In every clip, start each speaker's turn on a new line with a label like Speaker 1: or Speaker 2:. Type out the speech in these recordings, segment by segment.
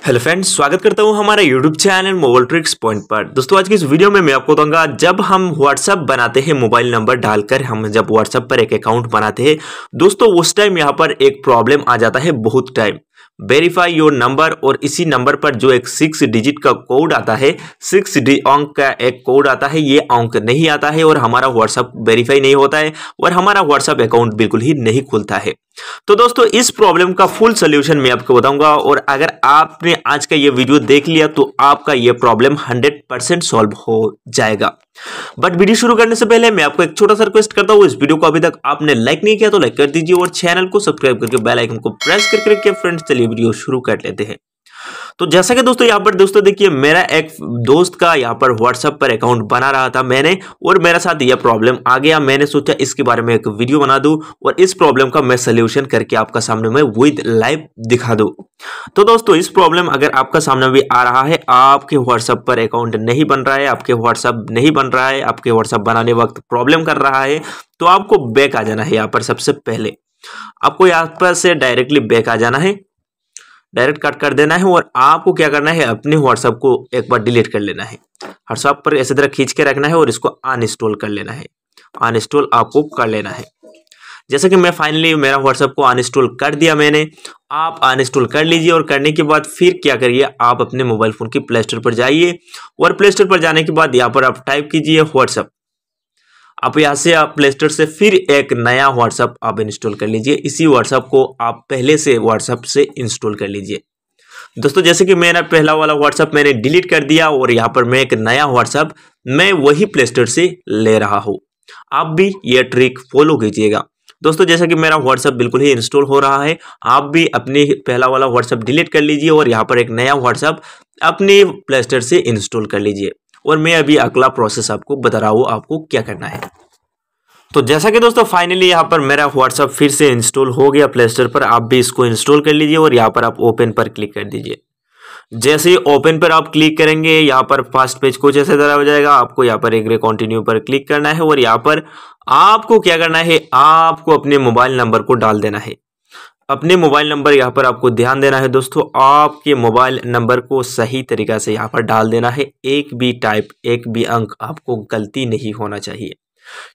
Speaker 1: Hello friends, स्वागत करता हूँ हमारे YouTube channel mobile tricks point पर। दोस्तों, आज की इस वीडियो में मैं आपको बताऊँगा, जब हम व्हाट्सअप बनाते हैं, मोबाइल नंबर डालकर हम जब व्हाट्सअप पर एक अकाउंट बनाते हैं, दोस्तों, उस टाइम यहाँ पर एक प्रॉब्लम आ जाता है बहुत टाइम वेरीफाई योर नंबर और इसी नंबर पर जो एक सिक्स डिजिट का कोड आता है सिक्स अंक का एक कोड आता है, ये अंक नहीं आता है और हमारा व्हाट्सअप वेरीफाई नहीं होता है और हमारा व्हाट्सअप अकाउंट बिल्कुल ही नहीं खुलता है। तो दोस्तों, इस प्रॉब्लम का फुल सोल्यूशन मैं आपको बताऊँगा और अगर आपने आज का ये वीडियो देख लिया तो आपका ये प्रॉब्लम 100 परसेंट सॉल्व हो जाएगा। बट वीडियो शुरू करने से पहले मैं आपको एक छोटा सा रिक्वेस्ट करता हूँ, इस वीडियो को अभी तक आपने लाइक नहीं किया तो लाइक कर दीजिए और चैनल को सब्सक्राइब करके बेल आइकन को प्रेस करके रखिए। फ्रेंड्स चलिए वीडियो शुरू कर लेते हैं। तो जैसा कि दोस्तों यहाँ पर दोस्तों देखिए, मेरा एक दोस्त का यहाँ पर व्हाट्सएप पर अकाउंट बना रहा था मैंने और मेरे साथ यह प्रॉब्लम आ गया। मैंने सोचा इसके बारे में एक वीडियो बना दूँ और इस प्रॉब्लम का मैं सोल्यूशन करके आपका सामने में विद लाइव दिखा दूँ। तो दोस्तों, इस प्रॉब्लम अगर आपका सामने भी आ रहा है, आपके व्हाट्सएप पर अकाउंट नहीं बन रहा है, आपके व्हाट्सएप नहीं बन रहा है, आपके व्हाट्सएप बनाने वक्त प्रॉब्लम कर रहा है तो आपको बैक आ जाना है यहाँ पर सबसे पहले। आपको यहाँ पर से डायरेक्टली बैक आ जाना है। डायरेक्ट कट कर देना है और आपको क्या करना है, अपने व्हाट्सएप को एक बार डिलीट कर लेना है। व्हाट्सएप पर ऐसे तरह खींच के रखना है और इसको अनइंस्टॉल कर लेना है। अनइंस्टॉल आपको कर लेना है। जैसे कि मैं फाइनली मेरा व्हाट्सएप को अनइंस्टॉल कर दिया मैंने, आप अनइंस्टॉल कर लीजिए और करने के बाद फिर क्या करिए, आप अपने मोबाइल फ़ोन की प्ले स्टोर पर जाइए और प्ले स्टोर पर जाने के बाद यहाँ पर आप टाइप कीजिए व्हाट्सएप आप यहाँ से आप प्ले स्टोर से फिर एक नया व्हाट्सअप आप इंस्टॉल कर लीजिए। इसी व्हाट्सअप को आप पहले से व्हाट्सअप से इंस्टॉल कर लीजिए। दोस्तों, जैसे कि मेरा पहला वाला व्हाट्सअप मैंने डिलीट कर दिया और यहाँ पर मैं एक नया व्हाट्सअप मैं वही प्ले स्टोर से ले रहा हूँ। आप भी ये ट्रिक फॉलो कीजिएगा। दोस्तों, जैसा कि मेरा व्हाट्सअप बिल्कुल ही इंस्टॉल हो रहा है, आप भी अपने पहला वाला व्हाट्सअप डिलीट कर लीजिए और यहाँ पर एक नया व्हाट्सअप अपने प्ले स्टोर से इंस्टॉल कर लीजिए। और मैं अभी अगला प्रोसेस आपको बता रहा हूँ, आपको क्या करना है। तो जैसा कि दोस्तों फाइनली यहाँ पर मेरा व्हाट्सअप फिर से इंस्टॉल हो गया प्ले स्टोर पर। आप भी इसको इंस्टॉल कर लीजिए और यहाँ पर आप ओपन पर क्लिक कर दीजिए। जैसे ही ओपन पर आप क्लिक करेंगे, यहाँ पर फ़र्स्ट पेज कुछ ऐसे तरह हो जाएगा। आपको यहाँ पर एग्रे कंटिन्यू पर क्लिक करना है और यहाँ पर आपको क्या करना है, आपको अपने मोबाइल नंबर को डाल देना है। अपने मोबाइल नंबर यहाँ पर आपको ध्यान देना है दोस्तों। आपके मोबाइल नंबर को सही तरीक़ा से यहाँ पर डाल देना है। एक भी टाइप, एक भी अंक आपको गलती नहीं होना चाहिए।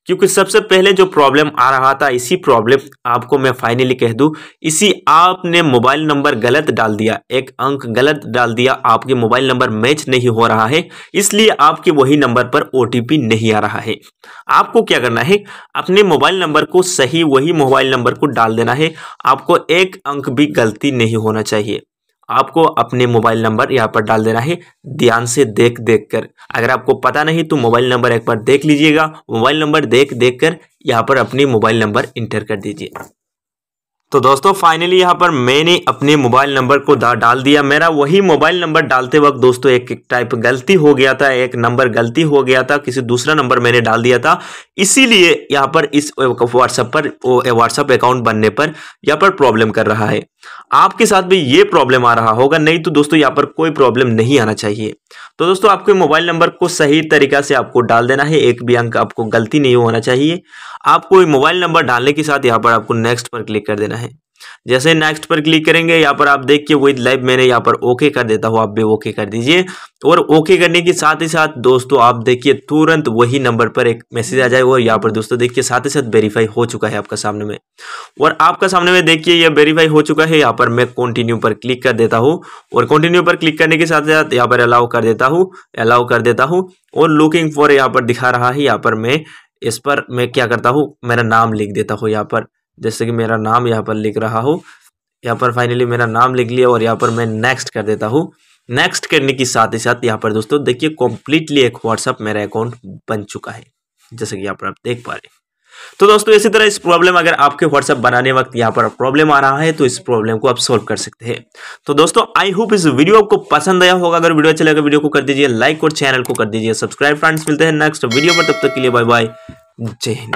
Speaker 1: क्योंकि सबसे पहले जो प्रॉब्लम आ रहा था, इसी प्रॉब्लम आपको मैं फाइनली कह दूँ, इसी आपने मोबाइल नंबर गलत डाल दिया, एक अंक गलत डाल दिया, आपके मोबाइल नंबर मैच नहीं हो रहा है, इसलिए आपके वही नंबर पर ओ नहीं आ रहा है। आपको क्या करना है, अपने मोबाइल नंबर को सही वही मोबाइल नंबर को डाल देना है, आपको एक अंक भी गलती नहीं होना चाहिए। आपको अपने मोबाइल नंबर यहाँ पर डाल देना है। ध्यान से देख देख कर। अगर आपको पता नहीं तो मोबाइल नंबर एक बार देख लीजिएगा। मोबाइल नंबर देख देख कर यहाँ पर अपने मोबाइल नंबर इंटर कर दीजिए। तो दोस्तों फाइनली यहाँ पर मैंने अपने मोबाइल नंबर को डाल दिया। मेरा वही मोबाइल नंबर डालते वक्त दोस्तों एक, टाइप गलती हो गया था एक नंबर गलती हो गया था किसी दूसरा नंबर मैंने डाल दिया था। इसीलिए यहाँ पर इस व्हाट्सएप पर व्हाट्सएप अकाउंट बनने पर यहाँ पर प्रॉब्लम कर रहा है। आपके साथ भी ये प्रॉब्लम आ रहा होगा। नहीं तो दोस्तों, यहाँ पर कोई प्रॉब्लम नहीं आना चाहिए। तो दोस्तों, आपके मोबाइल नंबर को सही तरीका से आपको डाल देना है। एक भी अंक आपको गलती नहीं होना चाहिए। आपको मोबाइल नंबर डालने के साथ यहाँ पर आपको नेक्स्ट पर क्लिक कर देना है। जैसे नेक्स्ट पर क्लिक करेंगे, यहाँ पर आप देखिए विद लाइव मैंने यहाँ पर ओके कर देता हूँ, आप भी ओके कर दीजिए। और ओके करने के साथ ही साथ दोस्तों, आप देखिए तुरंत वही नंबर पर एक मैसेज आ जाए और यहाँ पर दोस्तों देखिए साथ ही साथ वेरीफाई हो चुका है आपका सामने में। और आपका सामने में देखिए ये वेरीफाई हो चुका है, यहाँ पर मैं कंटिन्यू पर क्लिक कर देता हूँ। और कंटिन्यू पर क्लिक करने के साथ साथ यहाँ पर अलाउ कर देता हूँ अलाउ कर देता हूँ। और लुकिंग फॉर यहाँ पर दिखा रहा है, यहाँ पर मैं इस पर मैं क्या करता हूँ, मेरा नाम लिख देता हूँ यहाँ पर। जैसे कि मेरा नाम यहाँ पर लिख रहा हूँ। यहाँ पर फाइनली मेरा नाम लिख लिया और यहाँ पर मैं नेक्स्ट कर देता हूँ। नेक्स्ट करने के साथ ही साथ यहाँ पर दोस्तों देखिए कम्प्लीटली एक व्हाट्सअप मेरा अकाउंट बन चुका है, जैसे कि यहाँ पर आप देख पा रहे तो दोस्तों इसी तरह इस प्रॉब्लम अगर आपके व्हाट्सएप बनाने वक्त यहाँ पर प्रॉब्लम आ रहा है तो इस प्रॉब्लम को आप सोल्व कर सकते हैं। तो दोस्तों आई होप इस वीडियो आपको पसंद आया होगा। अगर वीडियो अच्छा लगा वीडियो को कर दीजिए लाइक और चैनल को कर दीजिए। सब्सक्राइब फ्रेंड्स मिलते हैं नेक्स्ट वीडियो पर। तब तक के लिए बाय बाय जय हिंद।